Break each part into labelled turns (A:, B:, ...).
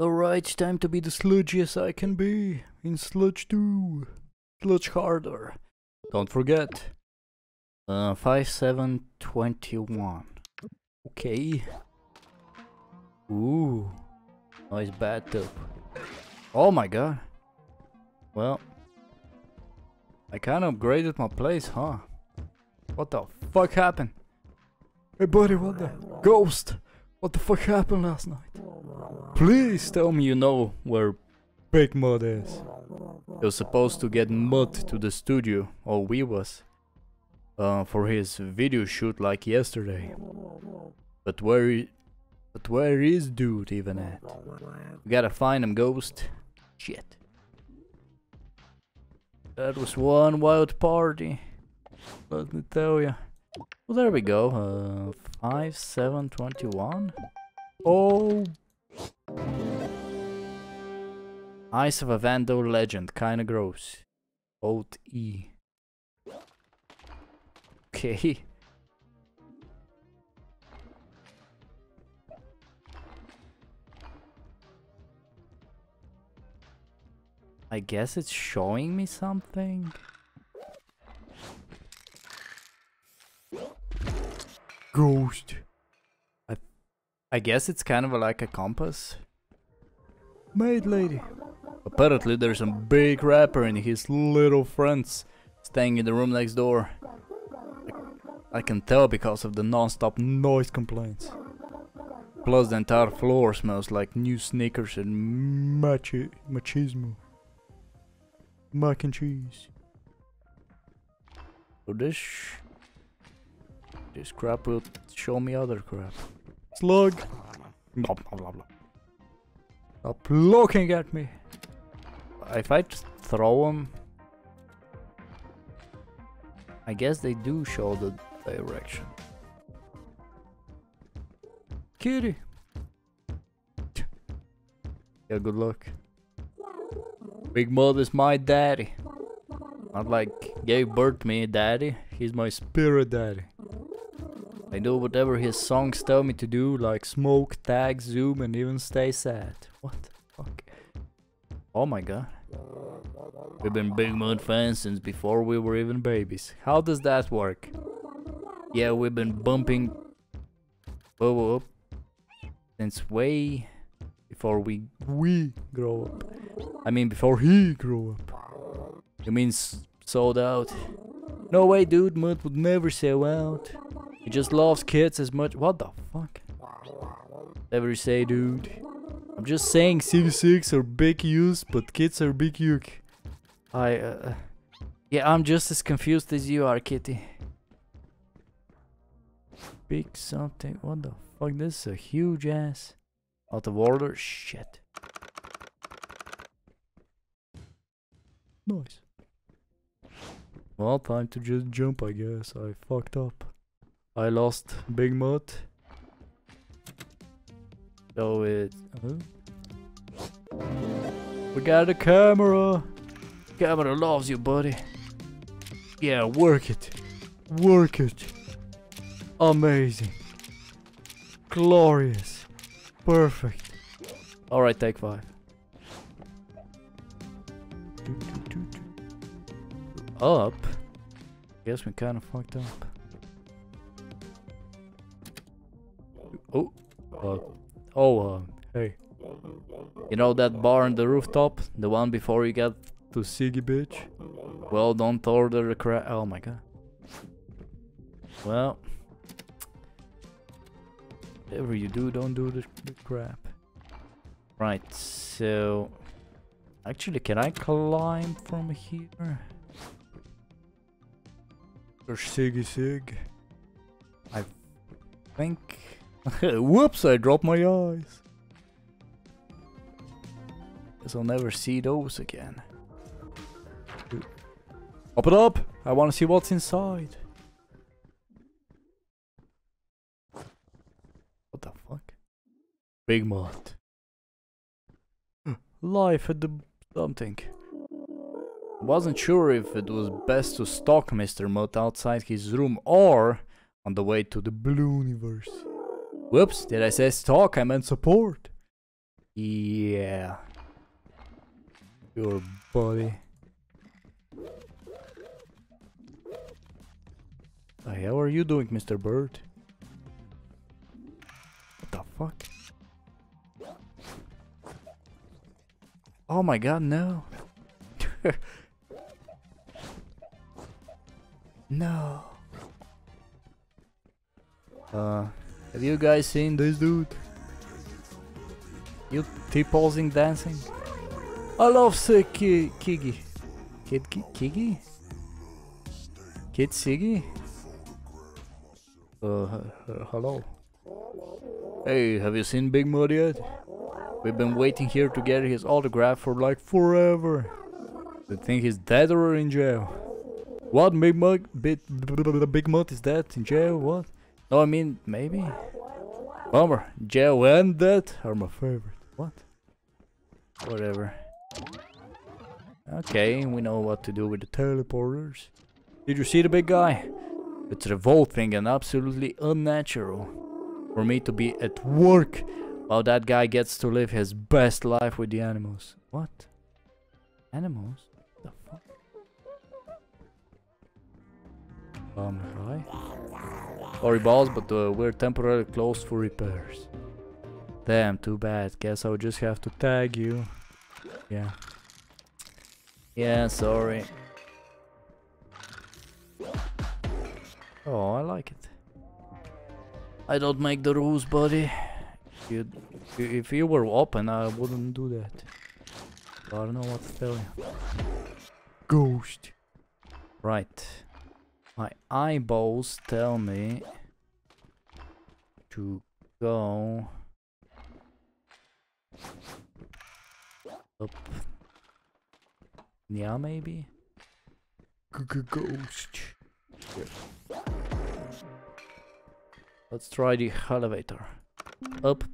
A: Alright, time to be the sludgiest I can be. In Sludge 2. Sludge harder. Don't forget. Uh, 5721. Okay. Ooh. Nice bathtub. Oh my god. Well. I kinda upgraded my place, huh? What the fuck happened? Hey buddy, what the? Ghost! What the fuck happened last night? Please tell me you know where Big Mud is. He was supposed to get Mud to the studio, or we was, uh, for his video shoot like yesterday. But where, but where is dude even at? We gotta find him, Ghost. Shit. That was one wild party. Let me tell ya. Well, there we go. Uh, five, seven, twenty-one. Oh. Eyes of a Vandal legend, kinda gross. Old E. Okay. I guess it's showing me something. Ghost. I, I guess it's kind of like a compass. Maid lady. Apparently there's some big rapper and his little friends staying in the room next door. I, I can tell because of the non-stop noise complaints. Plus the entire floor smells like new sneakers and machi machismo. Mac and cheese. So this this crap will show me other crap. Slug. Blah blah blah blah. Stop looking at me. If I throw them, I guess they do show the direction. Kitty. Yeah, good luck. Big Mother's my daddy. Not like gave birth to me daddy. He's my spirit daddy. I do whatever his songs tell me to do, like smoke, tag, zoom, and even stay sad. What the fuck? Oh my god. We've been Big Mud fans since before we were even babies. How does that work? Yeah, we've been bumping whoa, whoa, whoa, since way before we we grow up. I mean, before he grew up. You mean sold out? No way, dude. Mud would never sell out. He just loves kids as much. What the fuck? Whatever you say, dude. I'm just saying CG6 are big use, but kids are big yuck. I, uh. Yeah, I'm just as confused as you are, Kitty. Big something. What the fuck? This is a huge ass. Out of order? Shit. Nice. Well, time to just jump, I guess. I fucked up. I lost Big Mud. So it. uh, We got a camera. Camera loves you, buddy. Yeah, work it. Work it. Amazing. Glorious. Perfect. Alright, take five. Up? Guess we kinda fucked up. Oh. Uh, oh, uh, hey. You know that bar on the rooftop? The one before you get to Siggy bitch? Well, don't order the crap. Oh my god. Well. Whatever you do, don't do the, the crap. Right, so... Actually, can I climb from here? There's Siggy Sig. I think... Whoops, I dropped my eyes. Guess I'll never see those again. Up it up! I wanna see what's inside. What the fuck? Big mud. Life at the something. Wasn't sure if it was best to stalk Mr. Mud outside his room or on the way to the Blue Universe. Whoops, did I say stalk? I meant support. Yeah. Your body. Hell are you doing, Mr. Bird? What the fuck? Oh my god, no. no. Uh, have you guys seen this dude? You T-posing dancing? I love sick ki Kiggy. Kid ki Kiggy? Kid Siggy? Uh, hello. Hey, have you seen Big Mud yet? We've been waiting here to get his autograph for like forever. They think he's dead or in jail. What Big Mud? Big, Big Mud is dead in jail? What? No, I mean maybe. Bummer. Jail and dead are my favorite. What? Whatever. Okay, we know what to do with the teleporters. Did you see the big guy? It's revolting and absolutely unnatural for me to be at work while that guy gets to live his best life with the animals. What? Animals? The fuck? Um, hi. Sorry balls, but uh, we're temporarily closed for repairs. Damn, too bad. Guess I'll just have to tag you. Yeah. Yeah, sorry. Oh, I like it. I don't make the rules, buddy. You, if you were open, I wouldn't do that. I don't know what to tell you. Ghost. Right. My eyeballs tell me to go up. Yeah, maybe. G -g Ghost. Yeah. Let's try the elevator. Up,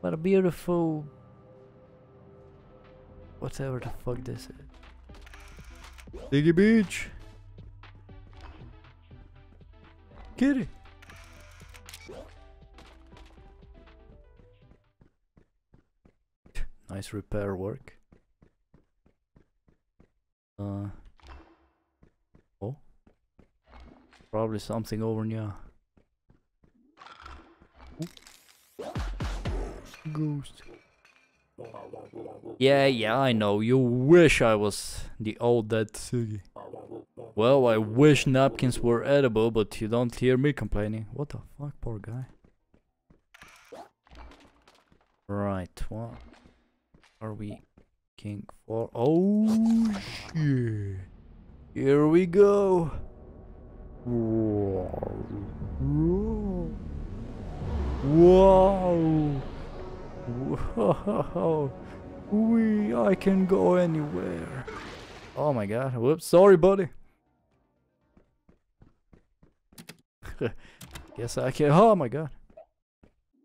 A: What a beautiful... Whatever the fuck this is. Diggy Beach! Kitty! nice repair work. Uh... oh, Probably something over here. Ghost. Yeah, yeah, I know. You wish I was the old dead Siggy. Well, I wish napkins were edible, but you don't hear me complaining. What the fuck, poor guy. Right, what are we king for? Oh, shit. Here we go. Whoa. Whoa. Whoa. Wee, I can go anywhere. Oh my god. Whoops. Sorry, buddy. Guess I can. Oh my god.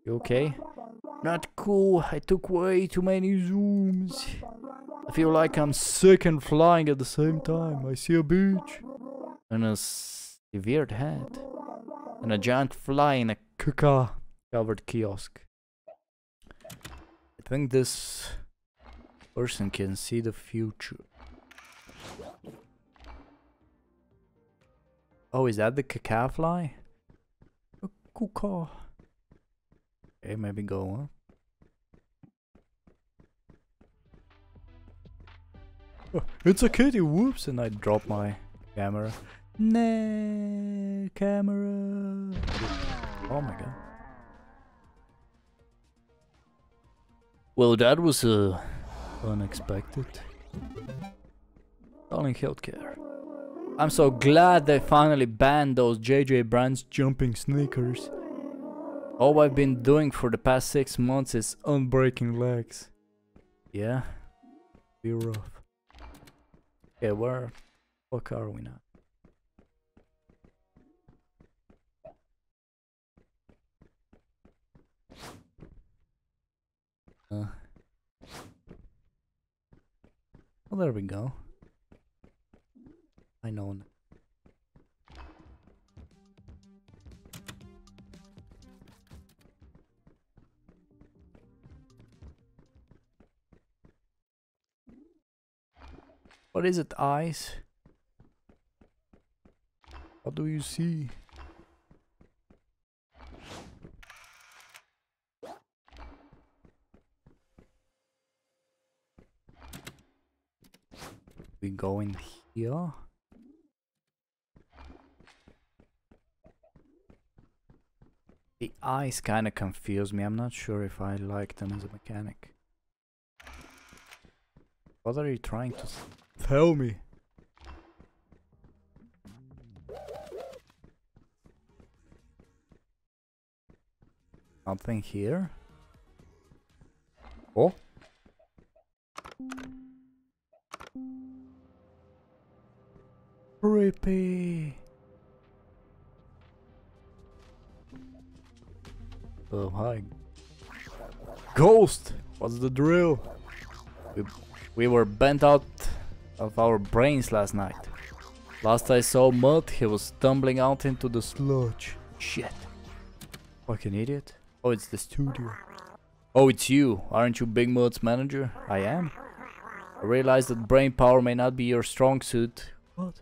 A: You okay? Not cool. I took way too many zooms. I feel like I'm sick and flying at the same time. I see a beach. And a weird head, and a giant fly in a kuka covered kiosk. I think this person can see the future. Oh, is that the caca fly? A. Okay, maybe go on. Oh, it's a kitty, whoops, and I drop my camera. No camera. Oh my god. Well, that was uh, unexpected. Darling healthcare. I'm so glad they finally banned those JJ Brands jumping sneakers. All I've been doing for the past six months is unbreaking legs. Yeah, be rough. Okay, where fuck are we now? Uh, well, there we go. I know. What is it, eyes? What do you see? We go in here. The eyes kind of confuse me. I'm not sure if I like them as a mechanic. What are you trying to tell me? Something here? Oh? Creepy. Oh, hi. Ghost! What's the drill? We, we were bent out of our brains last night. Last I saw Mud, he was stumbling out into the sludge. Shit. Fucking idiot. Oh, it's the studio. Oh, it's you. Aren't you Big Mud's manager? I am. I realize that brain power may not be your strong suit. What?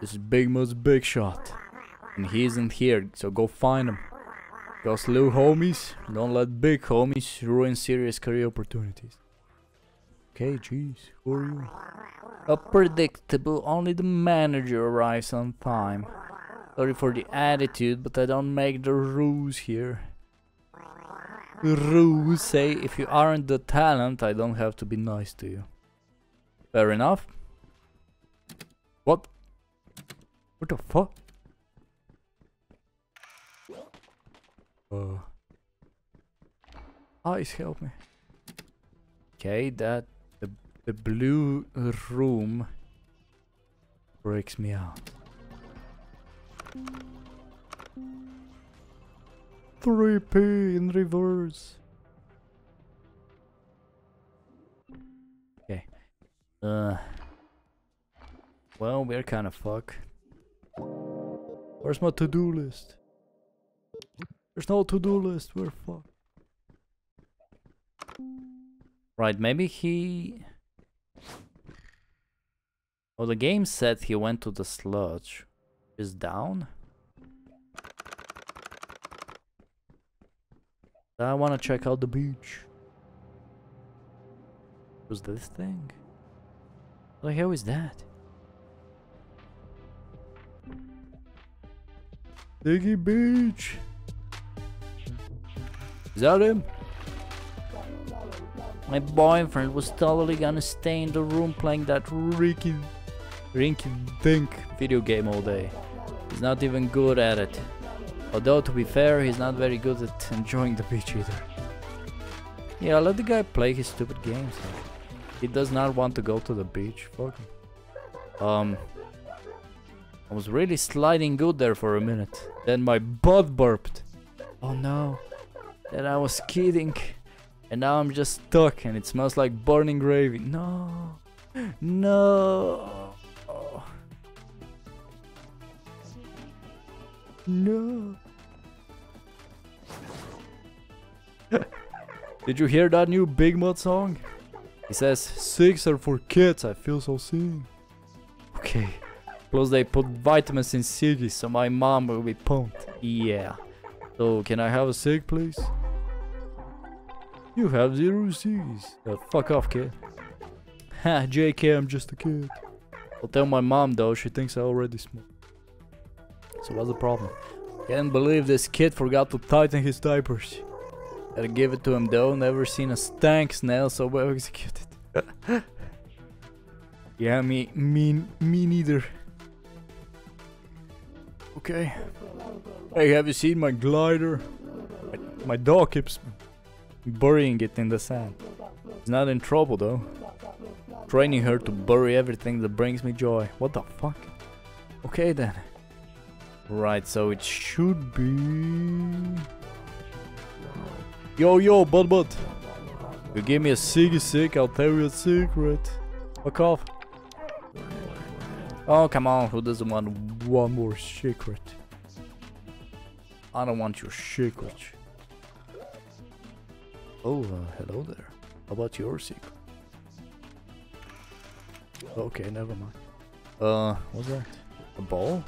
A: This is Big Mud's big shot. And he isn't here, so go find him. Cause little homies, don't let big homies ruin serious career opportunities. Okay, jeez, who are you? Unpredictable, only the manager arrives on time. Sorry for the attitude, but I don't make the rules here. The rules say if you aren't the talent, I don't have to be nice to you. Fair enough. What? What the fuck? Uh. Eyes help me. Okay, that the the blue room breaks me out. Three P in reverse. Okay. Uh. Well, we're kind of fucked. Where's my to-do list? There's no to-do list, we're fucked. Right, maybe he... Oh, the game said he went to the sludge. Is down? I wanna check out the beach. Was this thing? What the hell is that? Diggy Beach! Is that him? My boyfriend was totally gonna stay in the room playing that rinky, rinky dink video game all day. He's not even good at it. Although to be fair, he's not very good at enjoying the beach either. Yeah, let the guy play his stupid games. He does not want to go to the beach. Fuck him. Um, I was really sliding good there for a minute. Then my butt burped. Oh no. Then I was kidding. And now I'm just stuck and it smells like burning gravy. No. No. No. Did you hear that new Big Mud song? He says, six are for kids, I feel so seen. Okay. Plus they put vitamins in ciggies, so my mom will be pumped. Yeah. So, can I have a cig, please? You have zero ciggies. Uh, fuck off, kid. Ha, JK, I'm just a kid. I'll tell my mom, though, she thinks I already smoke. So what's the problem? Can't believe this kid forgot to tighten his diapers. Gotta give it to him though, never seen a stank snail so well executed. yeah, me, me, me neither. Okay. Hey, have you seen my glider? My, my dog keeps burying it in the sand. It's not in trouble though. Training her to bury everything that brings me joy. What the fuck? Okay then. Right, so it should be... Yo, yo, bud, bud. You give me a ciggy sick, I'll tell you a secret. Fuck off. Oh, come on, who doesn't want one more secret? I don't want your secret. Oh, uh, hello there. How about your secret? Okay, never mind. Uh, what's that? A ball?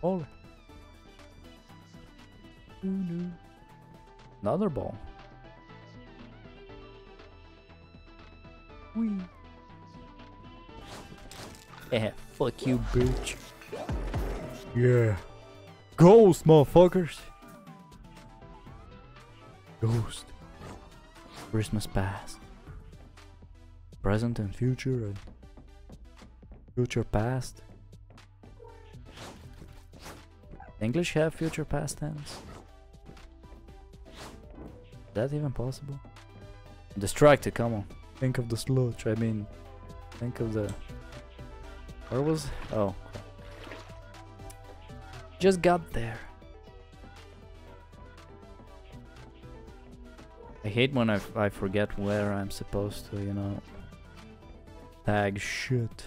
A: Ball. Another ball. Wee. Yeah, fuck you, bitch. Yeah. Ghost, motherfuckers. Ghost. Christmas past. Present and future and future past. English have future past tense? Is that even possible? Distracted, come on. Think of the sludge, I mean, think of the... Where was... Oh. Just got there. I hate when I, I forget where I'm supposed to, you know, tag shit.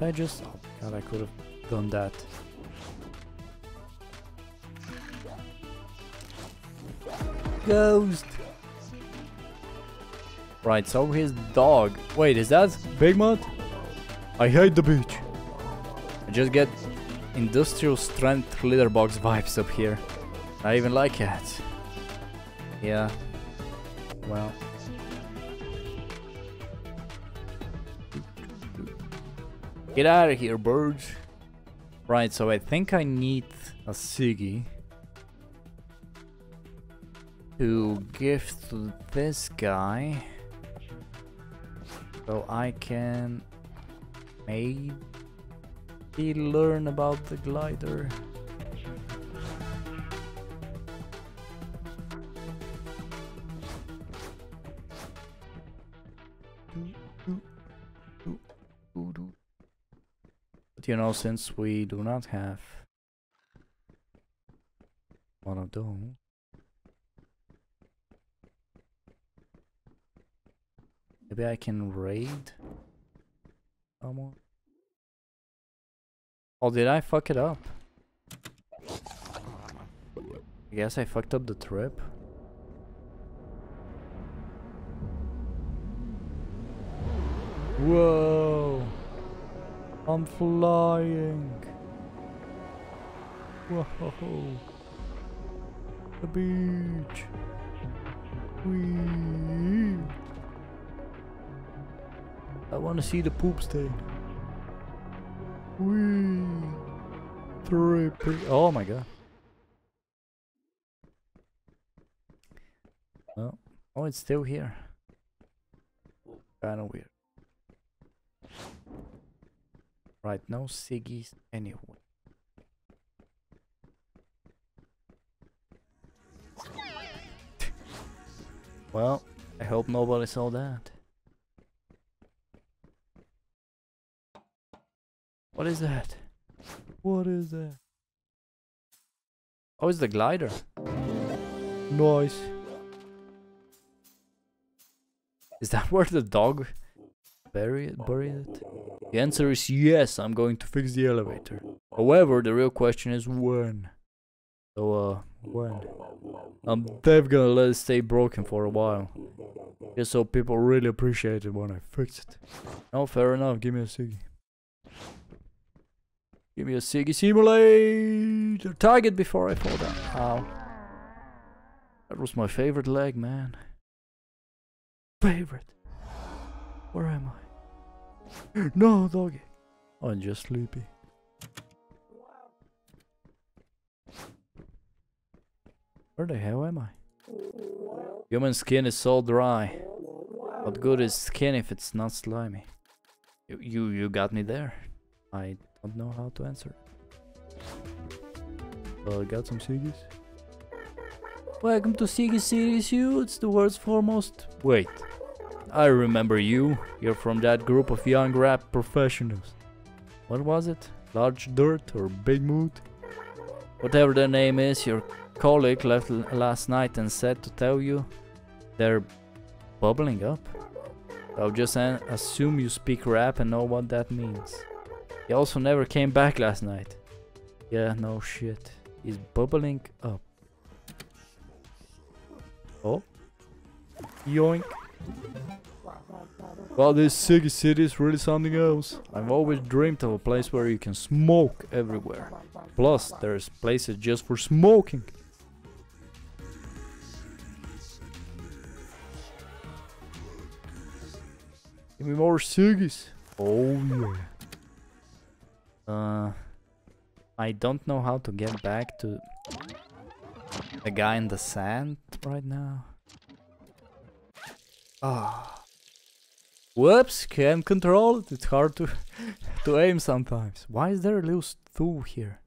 A: I just... Oh god, I could have done that. Ghost! Right, so his dog... Wait, is that Big Mud? I hate the beach. I just get industrial strength litter box vibes up here. I even like cats. Yeah. Well. Get out of here, birds. Right, so I think I need a Siggy to give to this guy so I can maybe learn about the glider. But you know, since we do not have one of those, maybe I can raid Oh, did I fuck it up? I guess I fucked up the trip. Whoa! I'm flying! Whoa! The beach! Whee! I want to see the poop stain. Whee! Three Oh my god. Oh, oh, it's still here. Kinda weird. Right, no Siggy's anyway. well, I hope nobody saw that. What is that? What is that? Oh, it's the glider. Nice. Is that where the dog buried buried it? The answer is yes, I'm going to fix the elevator. However, the real question is when. So, uh, when? I'm definitely gonna let it stay broken for a while. Just so people really appreciate it when I fix it. Oh, fair enough, give me a Siggy. Give me a Siggy Simulator! Target before I fall down. Ow. That was my favorite leg, man. Favorite. Where am I? no, doggy. I'm just sleepy. Where the hell am I? Human skin is so dry. What good is skin if it's not slimy? You, you, you got me there. I don't know how to answer. Uh, got some Siggies? Welcome to Siggy City it's the world's foremost... Wait. I remember you. You're from that group of young rap professionals. What was it? Large Dirt or Big Mood? Whatever their name is, your colleague left last night and said to tell you they're bubbling up. I'll just assume you speak rap and know what that means. He also never came back last night. Yeah, no shit. He's bubbling up. Oh. Yoink. Well, this Siggy City is really something else. I've always dreamed of a place where you can smoke everywhere. Plus, there's places just for smoking. Give me more ciggies. Oh yeah. Uh, I don't know how to get back to the guy in the sand right now. Ah. Whoops, can't control it. It's hard to to aim sometimes. Why is there a little stool here?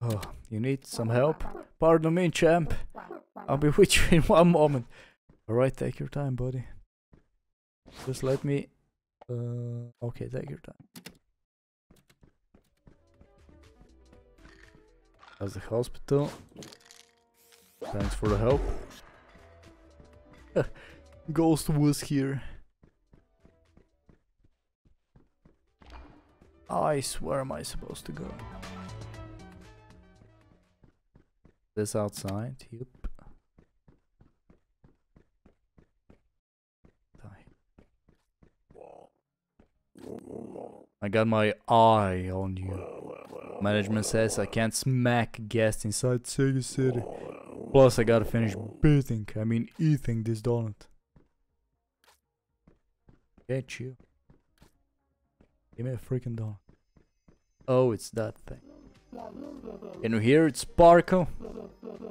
A: Oh, you need some help? Pardon me, champ. I'll be with you in one moment. Alright, take your time, buddy. Just let me... Uh, okay, take your time. That's the hospital. Thanks for the help. Ghost was here. Ice, where am I supposed to go? This outside, yep. I got my eye on you. Management says I can't smack guests inside Siggy City. Plus I gotta finish beating, I mean eating this donut. Get you. Give me a freaking donut. Oh, it's that thing. Can you hear it sparkle?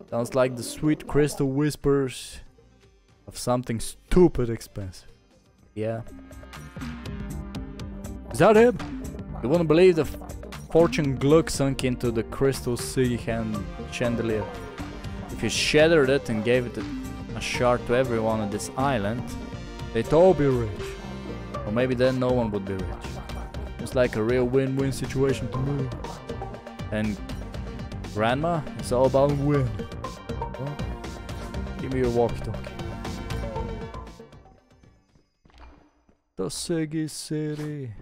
A: Sounds like the sweet crystal whispers of something stupid expensive. Yeah. Is that him? You wouldn't believe the fortune Glug sunk into the crystal sea hand chandelier. If you shattered it and gave it a, a shard to everyone on this island, they'd all be rich. Or maybe then no one would be rich. It's like a real win-win situation to me. And grandma, it's all about win. Give me your walkie-talkie. The Siggy City.